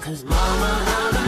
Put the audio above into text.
Cause mama, I'm.